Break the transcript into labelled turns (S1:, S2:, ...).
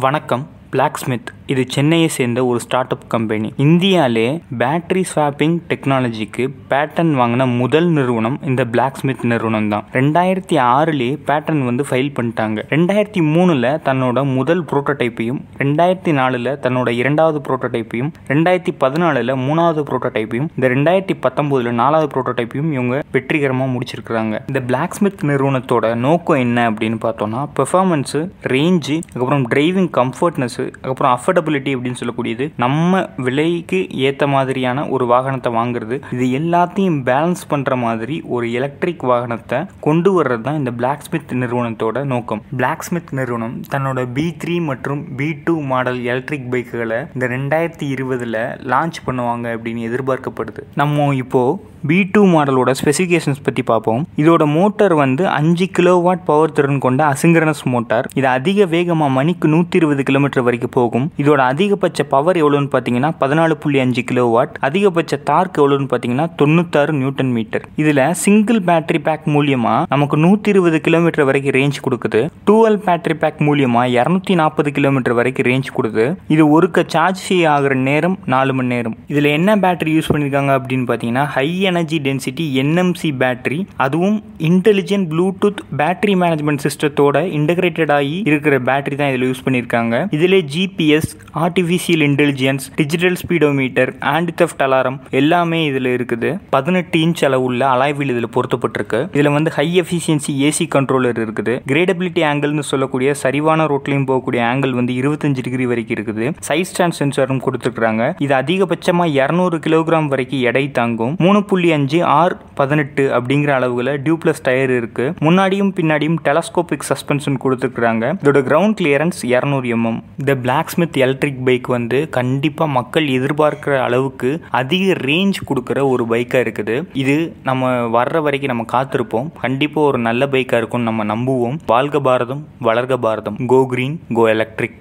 S1: வணக்கம் black Smith இது சென்னையை சேர்ந்த ஒரு ஸ்டார்ட் அப் கம்பெனி இந்தியாவிலே பேட்டரி ஸ்வாப்பிங் டெக்னாலஜிக்கு பேட்டன் வாங்கின முதல் நிறுவனம் இந்த பிளாக் ஸ்மித் நிறுவனம் தான். ரெண்டாயிரத்தி ஆறுலேயே பேட்டன் வந்து ஃபைல் பண்ணிட்டாங்க. ரெண்டாயிரத்தி மூணில் தன்னோட முதல் புரோட்டோடைப்பையும் ரெண்டாயிரத்தி நாலில் தன்னோட இரண்டாவது புரோட்டோடைப்பையும் ரெண்டாயிரத்தி பதினாலில் மூணாவது புரோட்டோடைப்பையும் இந்த ரெண்டாயிரத்தி பத்தொம்போதில் நாலாவது புரோட்டோடைப்பையும் இவங்க வெற்றிகரமாக முடிச்சிருக்கிறாங்க. இந்த பிளாக் ஸ்மித் நிறுவனத்தோட நோக்கம் என்ன அப்படின்னு பார்த்தோம்னா பெர்ஃபார்மன்ஸு ரேஞ்சு அதுக்கப்புறம் டிரைவிங் கம்ஃபர்ட்னஸ் அதுக்கப்புறம் அஃபோர்டபிலிட்டி அப்படின்னு சொல்லக்கூடியது நம்ம விலைக்கு ஏற்ற மாதிரியான ஒரு வாகனத்தை வாங்குறது இது எல்லாத்தையும் பேலன்ஸ் பண்ணுற மாதிரி ஒரு எலக்ட்ரிக் வாகனத்தை கொண்டு வர்றது தான் இந்த பிளாக் ஸ்மித் நிறுவனத்தோட நோக்கம். பிளாக் ஸ்மித் நிறுவனம் தன்னோட பி த்ரீ மற்றும் பி டூ மாடல் எலக்ட்ரிக் பைக்குகளை இந்த ரெண்டாயிரத்தி இருபதில் லான்ச் பண்ணுவாங்க அப்படின்னு எதிர்பார்க்கப்படுது. நம்ம இப்போ பி டூ மாடலோட ஸ்பெசிஃபிகேஷன்ஸ் பற்றி பார்ப்போம். இதோட மோட்டார் வந்து அஞ்சு கிலோவாட் பவர் திறன் கொண்ட அசிங்கரனஸ் மோட்டார் இது அதிக வேகமாக மணிக்கு நூற்றி இருபது கிலோமீட்டர் வரைக்கும் போகும். இது இதோட அதிகபட்ச பவர் எவ்வளோன்னு பார்த்தீங்கன்னா பதினாலு புள்ளி அஞ்சு கிலோ வாட் அதிகபட்ச டார்க் எவ்வளோன்னு பார்த்தீங்கன்னா தொண்ணூத்தாறு நியூட்டன் மீட்டர் இதில் சிங்கிள் பேட்டரி பேக் மூலியமா நமக்கு நூற்றி இருபது கிலோமீட்டர் வரைக்கும் ரேஞ்ச் கொடுக்குது. டூவல் பேட்டரி பேக் மூலியமா இரநூத்தி நாற்பது கிலோமீட்டர் வரைக்கும் ரேஞ்ச் கொடுக்குது. இது ஒருக்க சார்ஜ் ஆகிற நேரம் நாலு மணி நேரம். இதில் என்ன பேட்டரி யூஸ் பண்ணியிருக்காங்க அப்படின்னு பார்த்தீங்கன்னா high energy density NMC battery அதுவும் இன்டெலிஜென்ட் ப்ளூடூத் பேட்டரி மேனேஜ்மெண்ட் சிஸ்டத்தோட இன்டகிரேட்டட் ஆகி இருக்கிற பேட்டரி தான் இதில் யூஸ் பண்ணியிருக்காங்க இதில் GPS artificial intelligence digital speedometer anti theft alarm எல்லாமே இதில் இருக்குது. பதினெட்டு இன்ச் அளவுள்ள அலாய்வில் இதில் பொருத்தப்பட்டிருக்கு. இதில் வந்து ஹை எஃபிஷியன்சி ஏசி கண்ட்ரோலர் இருக்குது. கிரேடபிலிட்டி ஆங்கிள்னு சொல்லக்கூடிய சரிவான ரோட்லையும் போகக்கூடிய ஆங்கிள் வந்து இருபத்தஞ்சு டிகிரி வரைக்கும் இருக்குது. சைஸ் ஸ்டாண்ட் சென்சாரும் கொடுத்துருக்காங்க இது அதிகபட்சமாக இரநூறு கிலோகிராம் வரைக்கும் எடை தாங்கும். மூணு புள்ளி அஞ்சு ஆர் பதினெட்டு அப்படிங்கிற அளவுல டியூப்ளஸ் டயர் இருக்கு. முன்னாடியும் பின்னாடியும் டெலஸ்கோபிக் சஸ்பென்ஷன் கொடுத்துருக்காங்க இதோட கிரவுண்ட் கிளியரன்ஸ் இரநூறு எம்எம் இந்த பிளாக் ஸ்மித் எலக்ட்ரிக் பைக் வந்து கண்டிப்பாக மக்கள் எதிர்பார்க்குற அளவுக்கு அதிக ரேஞ்ச் கொடுக்குற ஒரு பைக்காக இருக்குது. இது நம்ம வர்ற வரைக்கும் நம்ம காத்திருப்போம். கண்டிப்பாக ஒரு நல்ல பைக்காக இருக்கும்னு நம்ம நம்புவோம். வாழ்க பாரதம் வளர்க பாரதம். கோ கிரீன் கோ எலக்ட்ரிக்